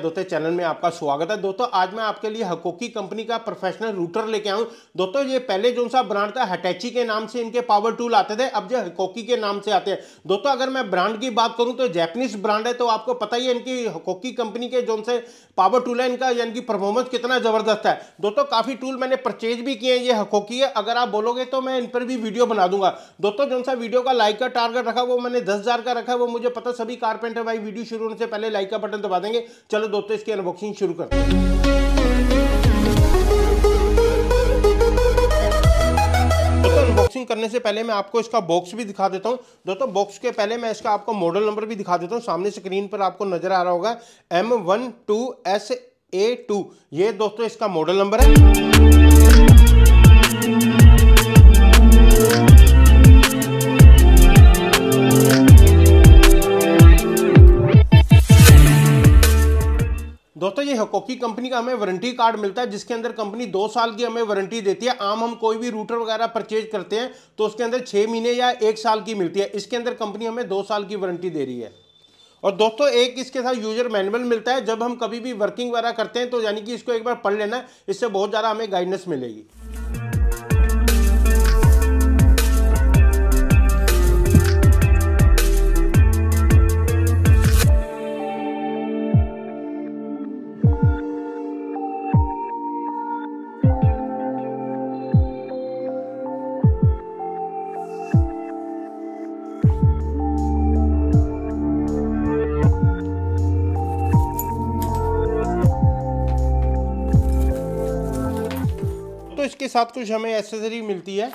दोस्तों, चैनल में आपका स्वागत है। दोस्तों, आज मैं आपके लिए हकोकी कंपनी का प्रोफेशनल रूटर लेके आऊँ। दोस्तों, ये पहले जो सा ब्रांड था हटैची के नाम से इनके पावर टूल आते थे, अब जो हकोकी के नाम से आते हैं। दोस्तों, अगर मैं ब्रांड की बात करूँ तो जैपनीज ब्रांड है तो आपको पता ही है इनकी हकोकी कंपनी के जो से पावर टूल है, इनका यानी कि परफॉर्मेंस कितना ज़बरदस्त है। दोस्तों, काफ़ी टूल मैंने परचेज भी किए हैं, ये हकोकी है। अगर आप बोलोगे तो मैं इन पर भी वीडियो बना दूँगा। दोस्तों, जो सा वीडियो का लाइक का टारगेट रखा, वो मैंने दस का रखा वो मुझे पता सभी कारपेंटर भाई वीडियो शुरू होने से पहले लाइक का बटन दबा देंगे। चलो दोस्तों इसकी अनबॉक्सिंग शुरू करते हैं। अनबॉक्सिंग करने से पहले मैं आपको इसका बॉक्स भी दिखा देता हूँ। दोस्तों बॉक्स के पहले मैं इसका आपको मॉडल नंबर भी दिखा देता हूँ। सामने स्क्रीन पर आपको नज़र आ रहा होगा M one two S A two ये दोस्तों, इसका मॉडल नंबर है। हकोकी कंपनी का हमें वारंटी कार्ड मिलता है, जिसके अंदर कंपनी दो साल की हमें वारंटी देती है। आम हम कोई भी रूटर वगैरह परचेज करते हैं तो उसके अंदर छः महीने या एक साल की मिलती है। इसके अंदर कंपनी हमें दो साल की वारंटी दे रही है। और दोस्तों, एक इसके साथ यूज़र मैनुअल मिलता है। जब हम कभी भी वर्किंग वगैरह करते हैं तो यानी कि इसको एक बार पढ़ लेना इससे बहुत ज़्यादा हमें गाइडेंस मिलेगी। तो इसके साथ कुछ हमें एसेसरी मिलती है।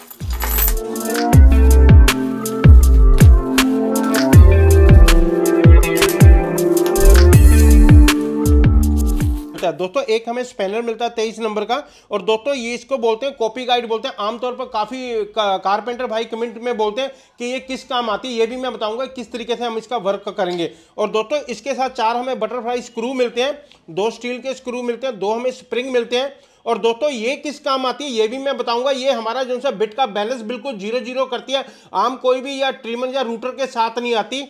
दोस्तों एक हमें स्पेनर मिलता है तेईस नंबर का और दोस्तों ये इसको बोलते हैं कॉपी गाइड बोलते हैं। आमतौर पर काफ़ी का, कारपेंटर भाई कमेंट में बोलते हैं कि ये किस काम आती है ये भी मैं बताऊँगा किस तरीके से हम इसका वर्क करेंगे। और दोस्तों इसके साथ चार हमें बटरफ्लाई स्क्रू मिलते हैं दो स्टील के स्क्रू मिलते हैं दो हमें स्प्रिंग मिलते हैं। और दोस्तों, ये किस काम आती है, ये भी मैं बताऊँगा। ये हमारा जो सा बिट का बैलेंस बिल्कुल ज़ीरो ज़ीरो करती है। आम कोई भी या ट्रिमर या रूटर के साथ नहीं आती।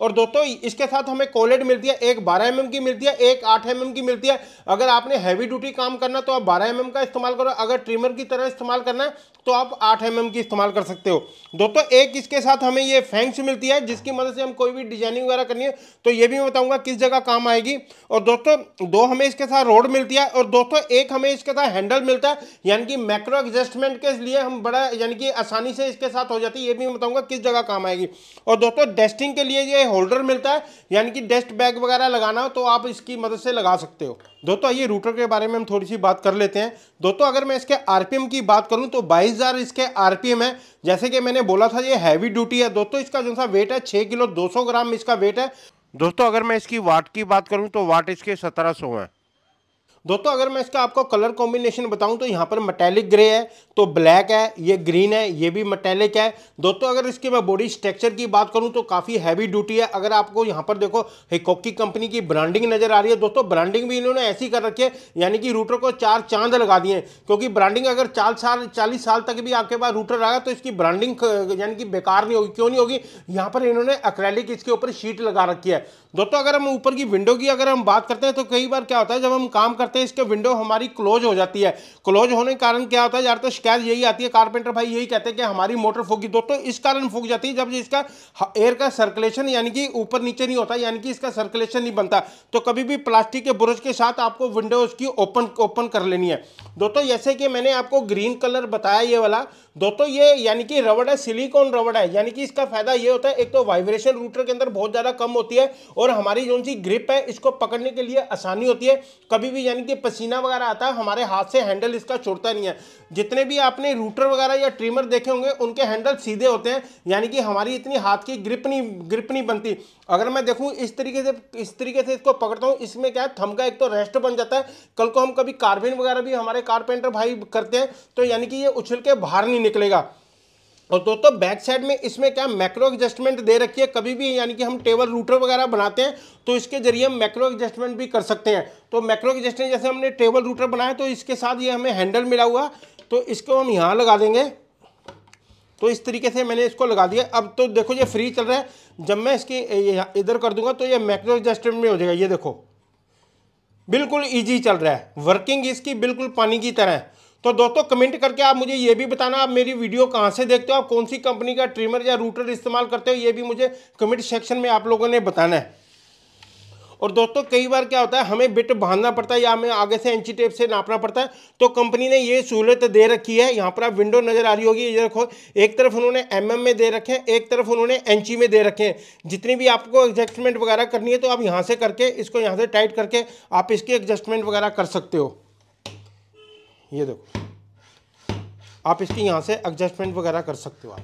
और दोस्तों, इसके साथ हमें कोलेट मिलती है, एक 12 एम mm की मिलती है, एक 8 एम mm की मिलती है। अगर आपने हैवी ड्यूटी काम करना तो आप 12 एम mm का इस्तेमाल करो। अगर ट्रिमर की तरह इस्तेमाल करना है तो आप 8 एम की इस्तेमाल कर सकते हो। दोस्तों, एक इसके साथ हमें ये फैंक्स मिलती है, जिसकी मदद से हम कोई भी डिज़ाइनिंग वगैरह करनी है तो ये भी मैं बताऊँगा किस जगह काम आएगी। और दोस्तों, दो हमें इसके साथ रोड मिलती है, और दोस्तों, एक हमें इसके साथ हैंडल मिलता है, यानी कि मैक्रो एडजस्टमेंट के लिए हम बड़ा, यानी कि आसानी से इसके साथ हो जाती है, ये भी मैं बताऊँगा किस जगह काम आएगी। और दोस्तों डेस्टिंग के लिए ये होल्डर मिलता है, यानी कि डेस्ट बैग वगैरह लगाना हो तो आप इसकी मदद से लगा सकते हो। दोस्तों, आइए रूटर के बारे में हम थोड़ी सी बात कर लेते हैं। दोस्तों, अगर मैं इसके आरपीएम की बात करूँ तो 22000 इसके आरपीएम है। जैसे कि मैंने बोला था, ये हैवी ड्यूटी है। दोस्तों, इसका जो सा वेट है छः किलो 200 ग्राम इसका वेट है। दोस्तों, अगर मैं इसकी वाट की बात करूँ तो वाट इसके सत्रह सौ है। दोस्तों, अगर मैं इसका आपको कलर कॉम्बिनेशन बताऊँ तो यहाँ पर मटैलिक ग्रे है तो ब्लैक है, ये ग्रीन है, ये भी मटैलिक है। दोस्तों, अगर इसकी मैं बॉडी स्ट्रक्चर की बात करूँ तो काफ़ी हैवी ड्यूटी है। अगर आपको यहाँ पर देखो हिकोकी कंपनी की ब्रांडिंग नज़र आ रही है, दोस्तों ब्रांडिंग भी इन्होंने ऐसी कर रखी है, यानी कि रूटर को चार चाँद लगा दिए क्योंकि ब्रांडिंग अगर चार साल, चालीस साल तक भी आपके पास रूटर आएगा तो इसकी ब्रांडिंग यानी कि बेकार नहीं होगी, क्यों नहीं होगी? यहाँ पर इन्होंने अक्रेलिक इसके ऊपर शीट लगा रखी है। दोस्तों, अगर हम ऊपर की विंडो की अगर हम बात करते हैं तो कई बार क्या होता है, जब हम काम करते हैं, इसके विंडो हमारी क्लोज हो जाती है। क्लोज होने के कारण क्या होता है तो शिकायत यही आती है कारपेंटर भाई यही कहते हैं कि हमारी मोटर फूकी। दोस्तों, इस कारण फूक जाती है, जब इसका एयर का सर्कुलेशन यानी कि ऊपर नीचे नहीं होता, यानी कि इसका सर्कुलेशन नहीं बनता। तो कभी भी प्लास्टिक के ब्रश के साथ आपको विंडो उसकी ओपन ओपन कर लेनी है। दोस्तों, जैसे कि मैंने आपको ग्रीन कलर बताया ये वाला, दोस्तों, ये यानी कि रबड़ है सिलिकॉन रबड़ है। यानी कि इसका फ़ायदा ये होता है, एक तो वाइब्रेशन रूटर के अंदर बहुत ज़्यादा कम होती है और हमारी जो ग्रिप है, इसको पकड़ने के लिए आसानी होती है। कभी भी यानी कि पसीना वगैरह आता है, हमारे हाथ से हैंडल इसका छोड़ता नहीं है। जितने भी आपने रूटर वगैरह या ट्रिमर देखे होंगे, उनके हैंडल सीधे होते हैं, यानी कि हमारी इतनी हाथ की ग्रिप नहीं ग्रिप नहीं बनती। अगर मैं देखूँ इस तरीके से, इस तरीके से इसको पकड़ता हूँ, इसमें क्या है थम का एक तो रेस्ट बन जाता है। कल को हम कभी कार्बिन वगैरह भी हमारे कारपेंटर भाई करते हैं तो यानी कि ये उछल के बाहर नहीं निकलेगा। और दोस्तों, बैक साइड में इसमें क्या मैक्रो एडजस्टमेंट दे रखी है? कभी भी, यानी कि हम टेबल रूटर वगैरह बनाते हैं तो इसके ज़रिए हम मैक्रो एडजस्टमेंट भी कर सकते हैं। तो मैक्रो एडजस्टमेंट जैसे हमने टेबल रूटर बनाया तो इसके साथ ये हमें हैंडल मिला हुआ तो इसको हम यहाँ लगा देंगे। तो इस तरीके से मैंने इसको लगा दिया। अब तो देखो, ये फ्री चल रहा है। जब मैं इसकी इधर कर दूँगा तो ये मैक्रो एडजस्टमेंट में हो जाएगा। ये देखो, बिल्कुल ईजी चल रहा है। वर्किंग इसकी बिल्कुल पानी की तरह है। तो दोस्तों कमेंट करके आप मुझे ये भी बताना, आप मेरी वीडियो कहाँ से देखते हो, आप कौन सी कंपनी का ट्रिमर या रूटर इस्तेमाल करते हो, ये भी मुझे कमेंट सेक्शन में आप लोगों ने बताना है। और दोस्तों, कई बार क्या होता है, हमें बिट बांधना पड़ता है या हमें आगे से इंची टेप से नापना पड़ता है तो कंपनी ने ये सहूलत दे रखी है। यहाँ पर आप विंडो नज़र आ रही होगी, ये देखो, एक तरफ़ उन्होंने एम में दे रखे हैं, एक तरफ़ उन्होंने इंची में दे रखे हैं। जितनी भी आपको एडजस्टमेंट वगैरह करनी है तो आप यहाँ से करके, इसको यहाँ से टाइट करके आप इसकी एडजस्टमेंट वगैरह कर सकते हो। ये देखो। आप इसकी यहाँ से एडजस्टमेंट वगैरह कर सकते हो आप।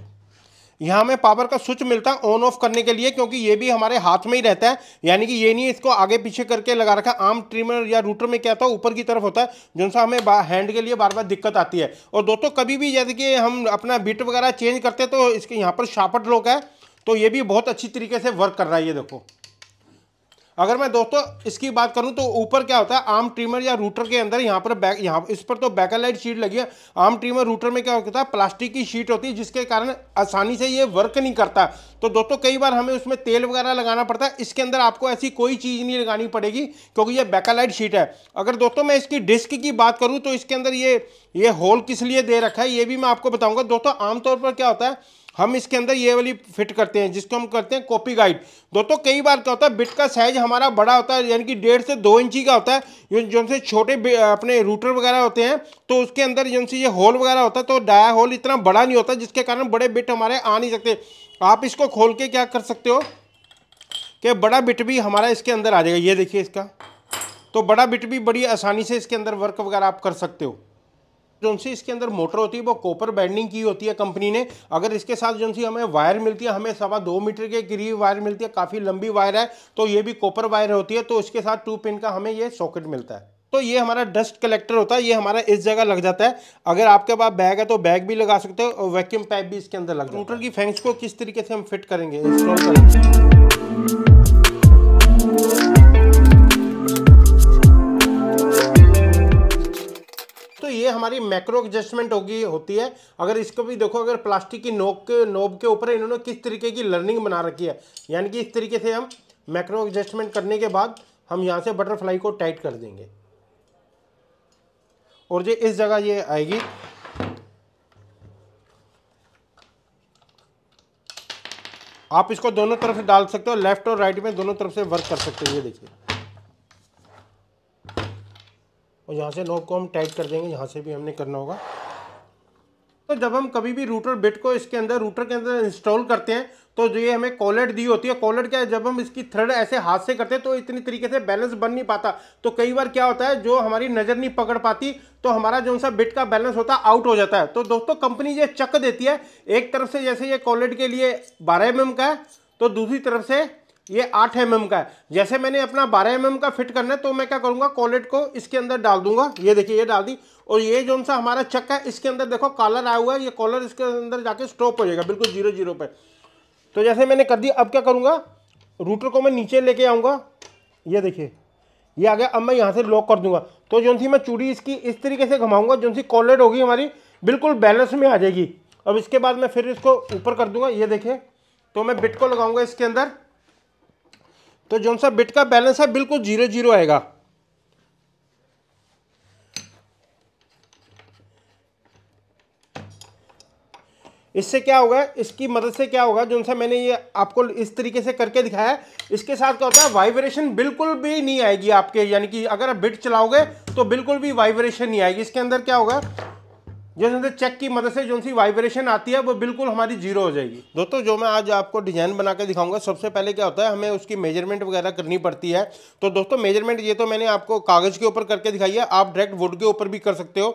यहाँ में पावर का स्विच मिलता है ऑन ऑफ़ करने के लिए क्योंकि ये भी हमारे हाथ में ही रहता है। यानी कि ये नहीं इसको आगे पीछे करके लगा रखा है। आम ट्रिमर या रूटर में क्या होता है ऊपर की तरफ़ होता है। जो सा हमें हैंड के लिए बार बार दिक्कत आती है। और दोस्तों, कभी भी जैसे कि हम अपना बिट वगैरह चेंज करते हैं तो इसके यहाँ पर शापट लोक है। तो ये भी बहुत अच्छी तरीके से वर्क कर रहा है ये देखो। अगर मैं दोस्तों इसकी बात करूँ तो ऊपर क्या होता है, आम ट्रिमर या रूटर के अंदर यहाँ पर बैक यहाँ इस पर तो बैकलाइट शीट लगी है। आम ट्रिमर, रूटर में क्या होता है प्लास्टिक की शीट होती है, जिसके कारण आसानी से ये वर्क नहीं करता। तो दोस्तों कई बार हमें उसमें तेल वगैरह लगाना पड़ता है, इसके अंदर आपको ऐसी कोई चीज़ नहीं लगानी पड़ेगी, क्योंकि ये बैकालाइट शीट है। अगर दोस्तों मैं इसकी डिस्क की बात करूँ तो इसके अंदर ये ये होल किस लिए दे रखा है, ये भी मैं आपको बताऊँगा। दोस्तों आमतौर पर क्या होता है हम इसके अंदर ये वाली फिट करते हैं, जिसको हम करते हैं कॉपी गाइड दोस्तों, कई बार क्या होता है बिट का साइज़ हमारा बड़ा होता है, यानी कि डेढ़ से दो इंची का होता है, जो से छोटे अपने रूटर वगैरह होते हैं तो उसके अंदर जो से ये होल वगैरह होता है तो डाया होल इतना बड़ा नहीं होता, जिसके कारण बड़े बिट हमारे आ नहीं सकते। आप इसको खोल के क्या कर सकते हो, कि बड़ा बिट भी हमारा इसके अंदर आ जाएगा। ये देखिए इसका। तो बड़ा बिट भी बड़ी आसानी से इसके अंदर वर्क वगैरह आप कर सकते हो। जो सी इसके अंदर मोटर होती है वो कॉपर बैंडिंग की होती है कंपनी ने। अगर इसके साथ जो सी हमें वायर मिलती है हमें सवा दो मीटर के करीब वायर मिलती है काफ़ी लंबी वायर है तो ये भी कॉपर वायर होती है तो इसके साथ टू पिन का हमें ये सॉकेट मिलता है। तो ये हमारा डस्ट कलेक्टर होता है ये हमारा इस जगह लग जाता है। अगर आपके पास बैग है तो बैग भी लगा सकते हो और वैक्यूम पाइप भी इसके अंदर लग मोटर की फैंक्स को किस तरीके से हम फिट करेंगे? इंस्टॉल करेंगे। हमारी मैक्रो एडजस्टमेंट होगी, होती है। अगर इसको भी देखो, अगर प्लास्टिक की नोक के, नोब के ऊपर इन्होंने किस तरीके की लर्निंग बना रखी है, यानी कि इस तरीके से हम मैक्रो एडजस्टमेंट करने के बाद हम यहाँ से बटरफ्लाई को टाइट कर देंगे। और ये इस जगह ये आएगी, आप इसको दोनों तरफ़ से डाल सकते हो, लेफ़्ट और राइट में दोनों तरफ़ से वर्क कर सकते हो, ये देखिए। और यहाँ से नोब को हम टाइट कर देंगे, यहाँ से भी हमने करना होगा। तो जब हम कभी भी रूटर बिट को इसके अंदर रूटर के अंदर इंस्टॉल करते हैं तो जो ये हमें कॉलेट दी होती है कॉलेट क्या है? जब हम इसकी थ्रेड ऐसे हाथ से करते हैं तो इतनी तरीके से बैलेंस बन नहीं पाता। तो कई बार क्या होता है, जो हमारी नज़र नहीं पकड़ पाती तो हमारा जो सा बिट का बैलेंस होता है आउट हो जाता है। तो दोस्तों कंपनी ये चक देती है, एक तरफ़ से जैसे ये कॉलेट के लिए बारह एम का है तो दूसरी तरफ़ से ये आठ एम mm का है। जैसे मैंने अपना बारह एम mm का फिट करना है तो मैं क्या करूँगा? कॉलेट को इसके अंदर डाल दूँगा। ये देखिए, ये डाल दी। और ये जो सा हमारा चक्का है, इसके अंदर देखो कॉलर आया हुआ है। ये कॉलर इसके अंदर जाके स्टॉप हो जाएगा। बिल्कुल ज़ीरो ज़ीरो पे। तो जैसे मैंने कर दिया, अब क्या करूँगा? रूटर को मैं नीचे लेके आऊँगा। ये देखिए, ये आ गया। अब मैं यहाँ से लॉक कर दूँगा। तो जो सी मैं चूड़ी इसकी इस तरीके से घुमाऊँगा, जो सी कॉलेट होगी हमारी, बिल्कुल बैलेंस में आ जाएगी। अब इसके बाद मैं फिर इसको ऊपर कर दूँगा। ये देखिए तो मैं बिट को लगाऊँगा इसके अंदर। तो जो सा बिट का बैलेंस है, बिल्कुल ज़ीरो ज़ीरो आएगा। इससे क्या होगा, इसकी मदद से क्या होगा, जो सा मैंने ये आपको इस तरीके से करके दिखाया है, इसके साथ क्या होता है वाइब्रेशन बिल्कुल भी नहीं आएगी आपके, यानी कि अगर आप बिट चलाओगे तो बिल्कुल भी वाइब्रेशन नहीं आएगी। इसके अंदर क्या होगा जो चेक की मदद से जो सी वाइब्रेशन आती है, वो बिल्कुल हमारी ज़ीरो हो जाएगी। दोस्तों, जो मैं आज आपको डिज़ाइन बना के दिखाऊँगा, सबसे पहले क्या होता है, हमें उसकी मेज़रमेंट वगैरह करनी पड़ती है। तो दोस्तों मेज़रमेंट ये तो मैंने आपको कागज़ के ऊपर करके दिखाई है, आप डायरेक्ट वुड के ऊपर भी कर सकते हो,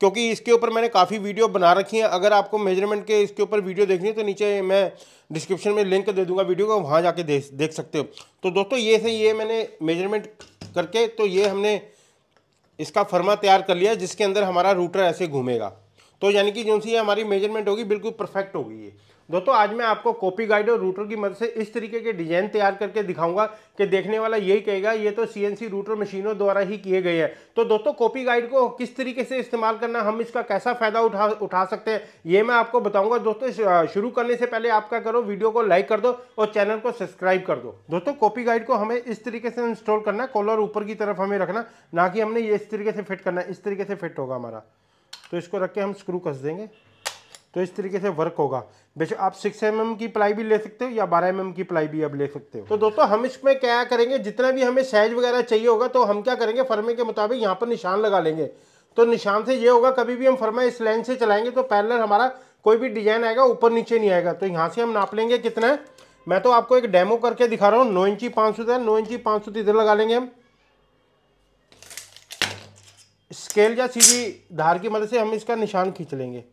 क्योंकि इसके ऊपर मैंने काफ़ी वीडियो बना रखी है। अगर आपको मेज़रमेंट के इसके ऊपर वीडियो देखनी है तो नीचे मैं डिस्क्रिप्शन में लिंक दे दूँगा वीडियो का, वहाँ जाके देख देख सकते हो। तो दोस्तों, ये से ये मैंने मेज़रमेंट करके तो ये हमने इसका फर्मा तैयार कर लिया जिसके अंदर हमारा रूटर ऐसे घूमेगा। तो यानी कि जो सी हमारी मेज़रमेंट होगी, बिल्कुल परफेक्ट होगी ये। दोस्तों, आज मैं आपको कॉपी गाइड और रूटर की मदद से इस तरीके के डिज़ाइन तैयार करके दिखाऊँगा कि देखने वाला यही कहेगा, ये तो सीएनसी रूटर मशीनों द्वारा ही किए गए हैं। तो दोस्तों कॉपी गाइड को किस तरीके से इस्तेमाल करना, हम इसका कैसा फ़ायदा उठा उठा सकते हैं, ये मैं आपको बताऊँगा। दोस्तों शुरू करने से पहले आप क्या करो, वीडियो को लाइक कर दो और चैनल को सब्सक्राइब कर दो। दोस्तों कॉपी गाइड को हमें इस तरीके से इंस्टॉल करना कॉलर ऊपर की तरफ़ हमें रखना, ना कि हमने ये इस तरीके से फिट करना, इस तरीके से फिट होगा हमारा। तो इसको रख के हम स्क्रू कस देंगे। तो इस तरीके से वर्क होगा। बेशक आप सिक्स एम mm की प्लाई भी ले सकते हो या बारह एम mm की प्लाई भी अब ले सकते हो। तो दोस्तों, हम इसमें क्या करेंगे? जितना भी हमें साइज़ वगैरह चाहिए होगा तो हम क्या करेंगे? फर्मे के मुताबिक यहाँ पर निशान लगा लेंगे। तो निशान से ये होगा, कभी भी हम फर्मा इस लाइन से चलाएँगे तो पैरलर हमारा कोई भी डिज़ाइन आएगा, ऊपर नीचे नहीं आएगा। तो यहाँ से हम नाप लेंगे कितना? है मैं तो आपको एक डेमो करके दिखा रहा हूँ। नौ इंची पाँच सौ नौ इंची पाँच सौ इधर लगा लेंगे हम। स्केल या सीधी धार की मदद से हम इसका निशान खींच लेंगे।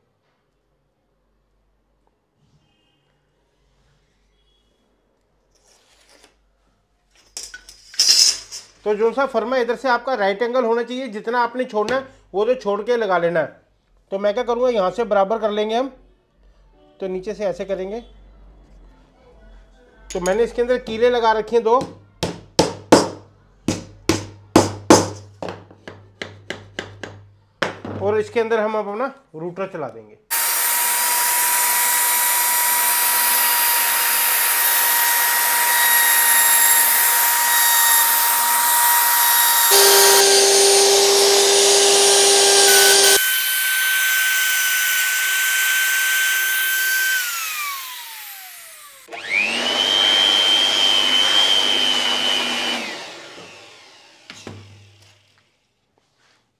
तो जो सा फर्मा इधर से आपका राइट एंगल होना चाहिए, जितना आपने छोड़ना है, वो तो छोड़ के लगा लेना है। तो मैं क्या करूँगा, यहाँ से बराबर कर लेंगे हम। तो नीचे से ऐसे करेंगे। तो मैंने इसके अंदर कीले लगा रखे हैं दो। और इसके अंदर हम अपना रूटर चला देंगे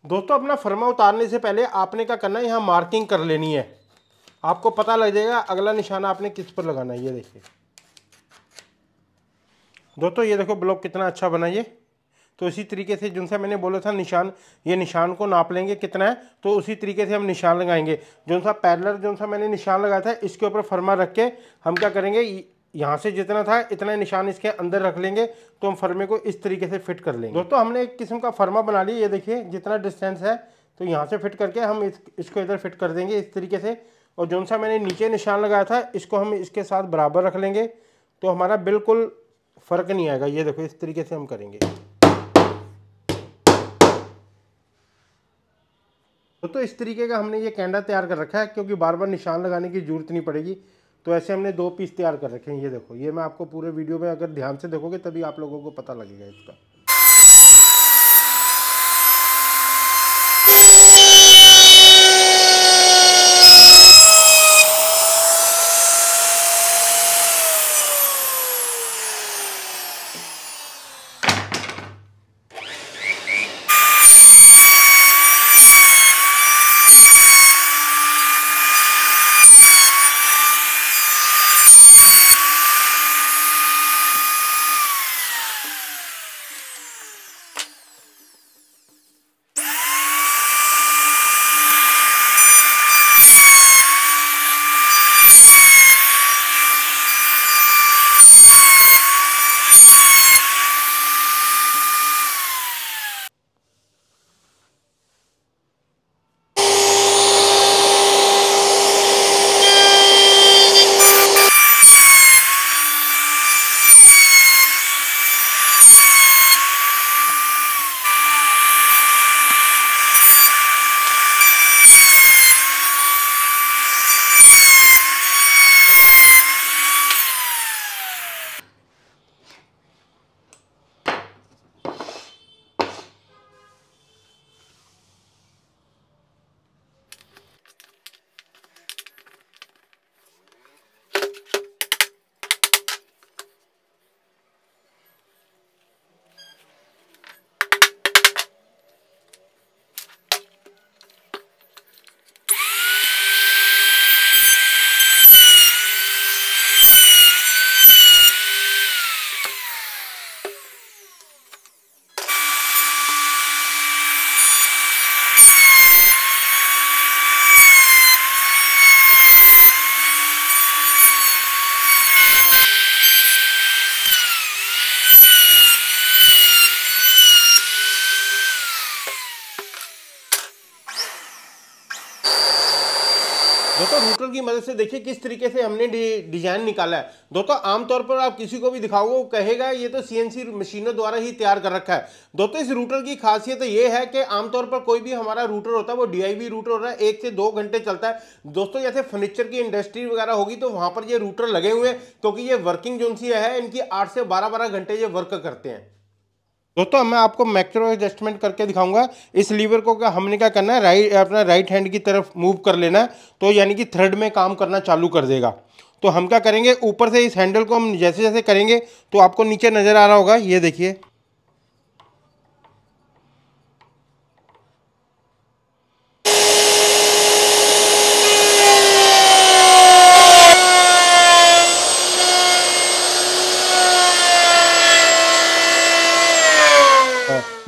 दोस्तों अपना फर्मा उतारने से पहले आपने क्या करना है, यहाँ मार्किंग कर लेनी है। आपको पता लग जाएगा अगला निशान आपने किस पर लगाना है, ये देखिए। दोस्तों, ये देखो ब्लॉक कितना अच्छा बना ये। तो इसी तरीके से जिनसे मैंने बोला था निशान, ये निशान को नाप लेंगे कितना है तो उसी तरीके से हम निशान लगाएँगे। जो सा पैरलर जो सा मैंने निशान लगाया था, इसके ऊपर फर्मा रख के हम क्या करेंगे यहाँ से जितना था इतना निशान इसके अंदर रख लेंगे तो हम फर्मे को इस तरीके से फिट कर लेंगे। दोस्तों हमने एक किस्म का फर्मा बना लिया ये देखिए जितना डिस्टेंस है तो यहाँ से फिट करके हम इस, इसको इधर फिट कर देंगे इस तरीके से। और जो सा मैंने नीचे निशान लगाया था इसको हम इसके साथ बराबर रख लेंगे तो हमारा बिल्कुल फ़र्क नहीं आएगा। ये देखो इस तरीके से हम करेंगे। तो इस तरीके का हमने ये कैंडा तैयार कर रखा है क्योंकि बार बार निशान लगाने की ज़रूरत नहीं पड़ेगी। तो ऐसे हमने दो पीस तैयार कर रखे हैं, ये देखो, ये मैं आपको पूरे वीडियो में अगर ध्यान से देखोगे तभी आप लोगों को पता लगेगा इसका। रूटर की मदद से देखिए किस तरीके से हमने डिज़ाइन निकाला है। दोस्तों आमतौर पर आप किसी को भी दिखाओगे वो कहेगा, ये तो सीएनसी मशीनों द्वारा ही तैयार कर रखा है। दोस्तों इस रूटर की खासियत ये है कि आमतौर पर कोई भी हमारा रूटर होता है, वो डीआईवी रूटर होता है, एक से दो घंटे चलता है। दोस्तों जैसे फर्नीचर की इंडस्ट्री वगैरह होगी तो वहाँ पर ये रूटर लगे हुए हैं, क्योंकि ये वर्किंग जो है, इनकी आठ से बारह बारह घंटे ये वर्क करते हैं। दोस्तों मैं आपको मैक्रो एडजस्टमेंट करके दिखाऊँगा। इस लीवर को क्या हमने क्या करना है? राइट अपना राइट हैंड की तरफ़ मूव कर लेना है तो यानी कि थर्ड में काम करना चालू कर देगा। तो हम क्या करेंगे? ऊपर से इस हैंडल को हम जैसे जैसे करेंगे तो आपको नीचे नज़र आ रहा होगा, ये देखिए।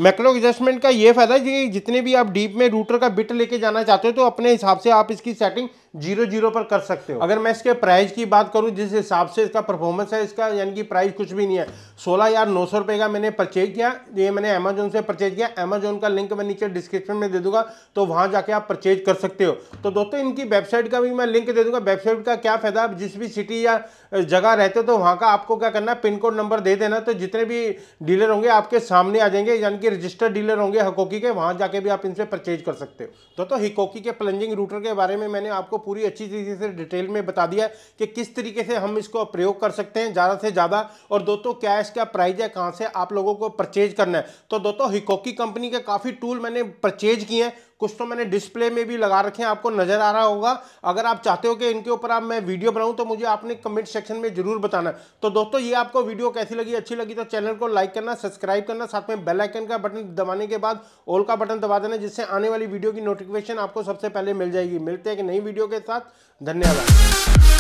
मैक्रो एडजस्टमेंट का ये फ़ायदा है कि जितने भी आप डीप में रूटर का बिट लेके जाना चाहते हो तो अपने हिसाब से आप इसकी सेटिंग ज़ीरो ज़ीरो पर कर सकते हो। अगर मैं इसके प्राइस की बात करूँ, जिस हिसाब से इसका परफॉर्मेंस है, इसका यानी कि प्राइस कुछ भी नहीं है। सोलह हज़ार नौ सौ रुपए का मैंने परचेज किया, ये मैंने अमेजोन से परचेज किया। अमेजोन का लिंक मैं नीचे डिस्क्रिप्शन में दे दूँगा तो वहाँ जाके आप परचेज कर सकते हो। तो दोस्तों, इनकी वेबसाइट का भी मैं लिंक दे दूँगा। वेबसाइट का क्या फ़ायदा? आप जिस भी सिटी या जगह रहते हो तो वहाँ का आपको क्या करना है? पिन कोड नंबर दे देना। तो जितने भी डीलर होंगे, आपके सामने आ जाएँगे, यानी कि रजिस्टर्ड डीलर होंगे हकोकी के, वहाँ जाके भी आप इनसे परचेज कर सकते हो। दोस्तों, हिकोकी के प्लंजिंग रूटर के बारे में मैंने आपको पूरी अच्छी तरीके से डिटेल में बता दिया कि किस तरीके से हम इसको प्रयोग कर सकते हैं, ज़्यादा से ज़्यादा। और दोस्तों, क्या इसका प्राइस है, कहाँ से आप लोगों को परचेज करना है। तो दोस्तों, हिकोकी कंपनी के काफ़ी टूल मैंने परचेज किए हैं। कुछ तो मैंने डिस्प्ले में भी लगा रखे हैं, आपको नज़र आ रहा होगा। अगर आप चाहते हो कि इनके ऊपर आप मैं वीडियो बनाऊँ तो मुझे आपने कमेंट सेक्शन में ज़रूर बताना। तो दोस्तों, ये आपको वीडियो कैसी लगी? अच्छी लगी तो चैनल को लाइक करना सब्सक्राइब करना, साथ में बेल आइकन का बटन दबाने के बाद ऑल का बटन दबा देना, जिससे आने वाली वीडियो की नोटिफिकेशन आपको सबसे पहले मिल जाएगी। मिलते हैं एक नई वीडियो के साथ। धन्यवाद।